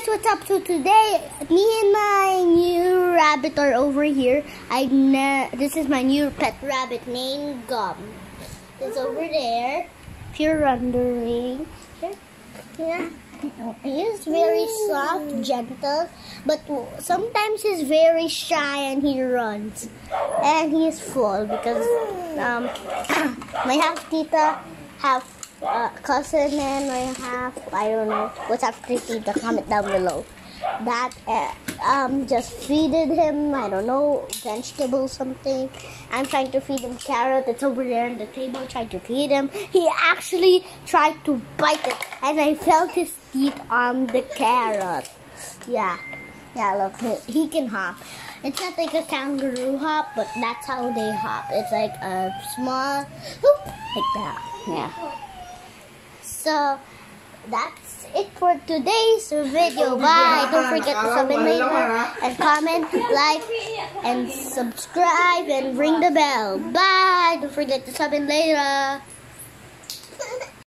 guys, what's up? So today, me and my new rabbit are over here. I this is my new pet rabbit named Gum. It's over there. If you're wondering, yeah, he is very soft, gentle, but sometimes he's very shy and he runs, and he is full because um, my half tita, half uh, cousin and I have I don't know what's after the comment down below. That uh, um just feeded him I don't know vegetable something. I'm trying to feed him carrot. It's over there on the table trying to feed him. He actually tried to bite it and I felt his teeth on the carrot. Yeah, yeah. Look, he, he can hop. It's not like a kangaroo hop, but that's how they hop. It's like a small, whoop, like that. Yeah. So that's it for today's video. Bye. Don't forget to sub in later and comment, like, and subscribe and ring the bell. Bye. Don't forget to sub in later.